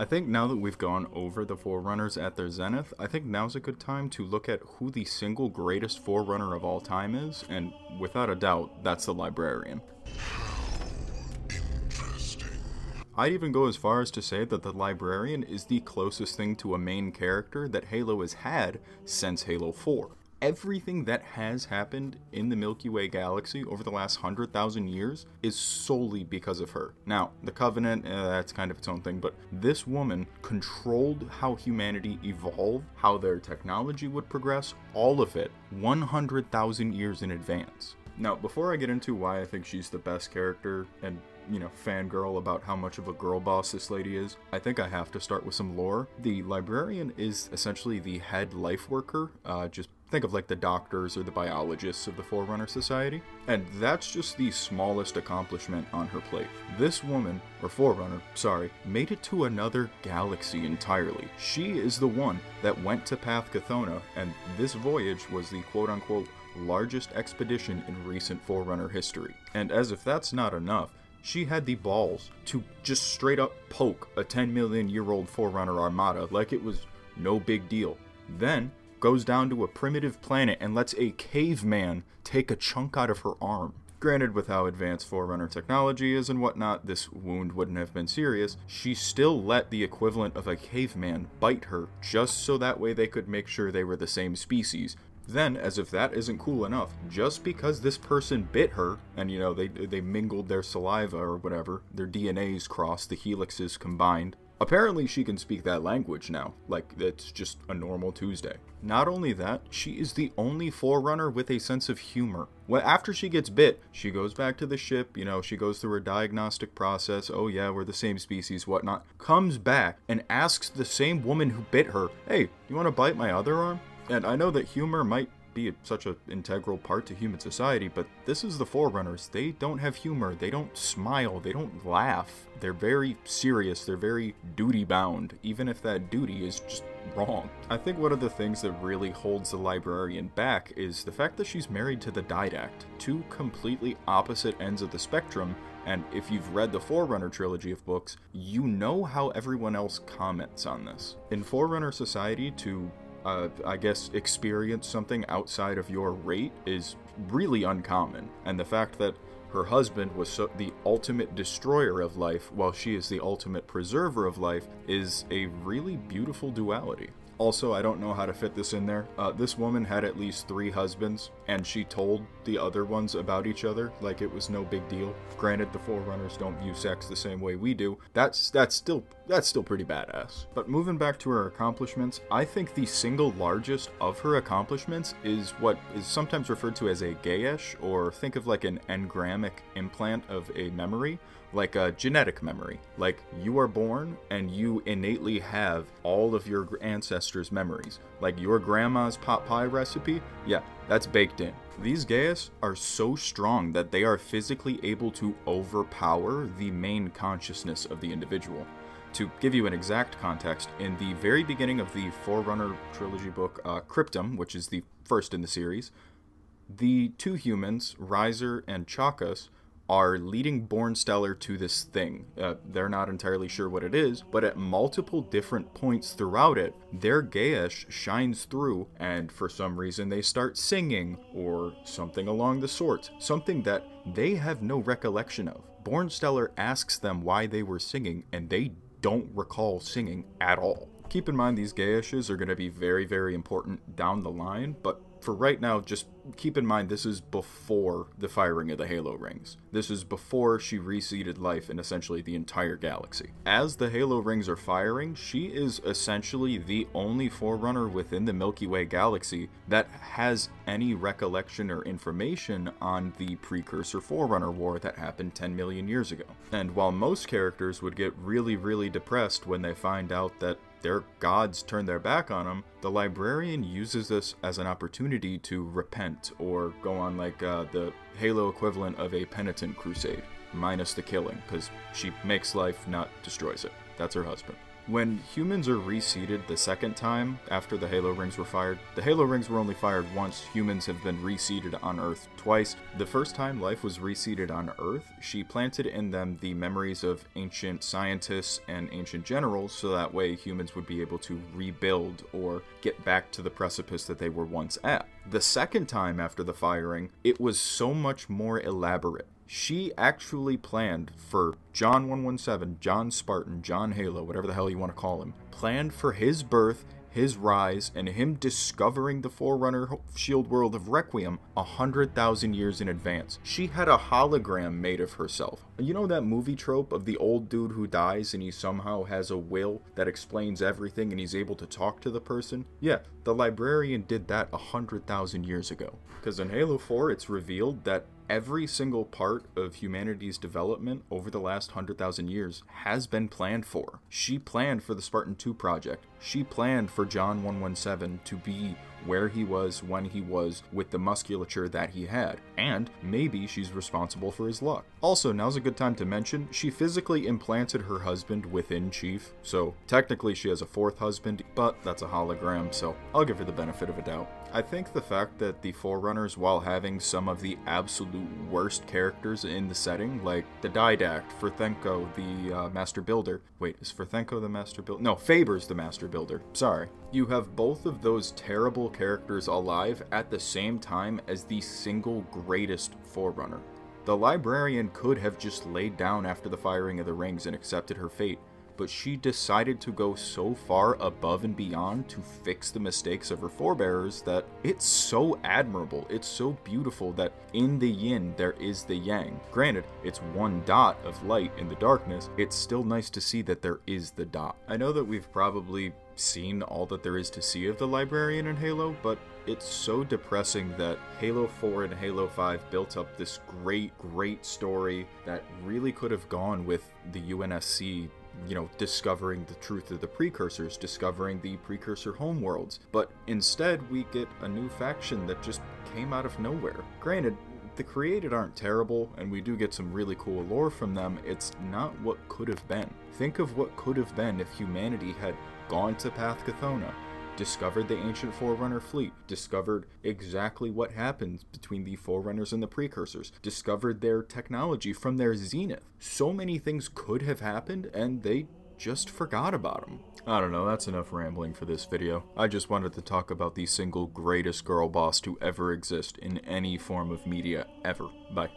I think now that we've gone over the Forerunners at their zenith, I think now's a good time to look at who the single greatest Forerunner of all time is, and without a doubt, that's the Librarian. I'd even go as far as to say that the Librarian is the closest thing to a main character that Halo has had since Halo 4 everything that has happened in the Milky Way galaxy over the last 100,000 years is solely because of her. Now, the Covenant, uh, that's kind of its own thing, but this woman controlled how humanity evolved, how their technology would progress, all of it 100,000 years in advance. Now, before I get into why I think she's the best character and you know, fangirl about how much of a girl boss this lady is, I think I have to start with some lore. The librarian is essentially the head life worker, uh, just Think of like the doctors or the biologists of the Forerunner Society. And that's just the smallest accomplishment on her plate. This woman, or Forerunner, sorry, made it to another galaxy entirely. She is the one that went to Path Kethona, and this voyage was the quote unquote largest expedition in recent Forerunner history. And as if that's not enough, she had the balls to just straight up poke a 10 million year old Forerunner armada like it was no big deal. Then goes down to a primitive planet and lets a caveman take a chunk out of her arm. Granted, with how advanced Forerunner technology is and whatnot, this wound wouldn't have been serious. She still let the equivalent of a caveman bite her, just so that way they could make sure they were the same species. Then, as if that isn't cool enough, just because this person bit her, and you know, they, they mingled their saliva or whatever, their DNAs crossed, the helixes combined, Apparently, she can speak that language now, like it's just a normal Tuesday. Not only that, she is the only Forerunner with a sense of humor. Well, after she gets bit, she goes back to the ship, you know, she goes through her diagnostic process, oh yeah, we're the same species, whatnot, comes back and asks the same woman who bit her, hey, you want to bite my other arm? And I know that humor might be such an integral part to human society, but this is the Forerunners. They don't have humor, they don't smile, they don't laugh. They're very serious, they're very duty bound, even if that duty is just wrong. I think one of the things that really holds the librarian back is the fact that she's married to the Didact, two completely opposite ends of the spectrum. And if you've read the Forerunner trilogy of books, you know how everyone else comments on this. In Forerunner Society, to uh, I guess, experience something outside of your rate is really uncommon. And the fact that her husband was so, the ultimate destroyer of life while she is the ultimate preserver of life is a really beautiful duality. Also, I don't know how to fit this in there. Uh, this woman had at least three husbands, and she told the other ones about each other like it was no big deal. Granted, the Forerunners don't view sex the same way we do. That's that's still that's still pretty badass. But moving back to her accomplishments, I think the single largest of her accomplishments is what is sometimes referred to as a geas, or think of like an engrammic implant of a memory like a genetic memory. Like you are born and you innately have all of your ancestors' memories. Like your grandma's pot pie recipe, yeah, that's baked in. These geas are so strong that they are physically able to overpower the main consciousness of the individual. To give you an exact context, in the very beginning of the Forerunner trilogy book, uh, Cryptum, which is the first in the series, the two humans, Riser and Chakas, are leading Bornstellar to this thing. Uh, they're not entirely sure what it is, but at multiple different points throughout it, their geas shines through, and for some reason they start singing, or something along the sort, something that they have no recollection of. Bornstellar asks them why they were singing, and they don't recall singing at all. Keep in mind these geases are going to be very, very important down the line, but for right now, just keep in mind this is before the firing of the Halo rings. This is before she reseeded life in essentially the entire galaxy. As the Halo rings are firing, she is essentially the only Forerunner within the Milky Way galaxy that has any recollection or information on the precursor Forerunner war that happened 10 million years ago. And while most characters would get really, really depressed when they find out that their gods turn their back on them, the librarian uses this as an opportunity to repent or go on like uh, the Halo equivalent of a penitent crusade, minus the killing, because she makes life, not destroys it. That's her husband. When humans are reseeded the second time after the Halo rings were fired, the Halo rings were only fired once, humans have been reseeded on Earth twice. The first time life was reseeded on Earth, she planted in them the memories of ancient scientists and ancient generals so that way humans would be able to rebuild or get back to the precipice that they were once at. The second time after the firing, it was so much more elaborate she actually planned for John 117, John Spartan, John Halo, whatever the hell you want to call him, planned for his birth, his rise, and him discovering the Forerunner shield world of Requiem a hundred thousand years in advance. She had a hologram made of herself. You know that movie trope of the old dude who dies and he somehow has a will that explains everything and he's able to talk to the person? Yeah, the librarian did that a hundred thousand years ago. Because in Halo 4, it's revealed that every single part of humanity's development over the last 100,000 years has been planned for. She planned for the Spartan 2 project. She planned for John 117 to be where he was when he was with the musculature that he had, and maybe she's responsible for his luck. Also, now's a good time to mention, she physically implanted her husband within Chief, so technically she has a fourth husband, but that's a hologram, so I'll give her the benefit of a doubt. I think the fact that the Forerunners, while having some of the absolute worst characters in the setting, like the Didact, Furthenko, the uh, Master Builder. Wait, is Furthenko the Master Builder? No, Faber's the Master Builder. Sorry. You have both of those terrible characters alive at the same time as the single greatest Forerunner. The Librarian could have just laid down after the firing of the rings and accepted her fate, but she decided to go so far above and beyond to fix the mistakes of her forebears that it's so admirable, it's so beautiful that in the yin there is the yang. Granted, it's one dot of light in the darkness, it's still nice to see that there is the dot. I know that we've probably seen all that there is to see of the librarian in Halo, but it's so depressing that Halo 4 and Halo 5 built up this great, great story that really could have gone with the UNSC you know, discovering the truth of the precursors, discovering the precursor homeworlds. But instead, we get a new faction that just came out of nowhere. Granted, the created aren't terrible, and we do get some really cool lore from them, it's not what could have been. Think of what could have been if humanity had gone to Path Kethona, discovered the ancient Forerunner fleet, discovered exactly what happened between the Forerunners and the Precursors, discovered their technology from their zenith. So many things could have happened, and they just forgot about them. I don't know, that's enough rambling for this video. I just wanted to talk about the single greatest girl boss to ever exist in any form of media ever. Bye.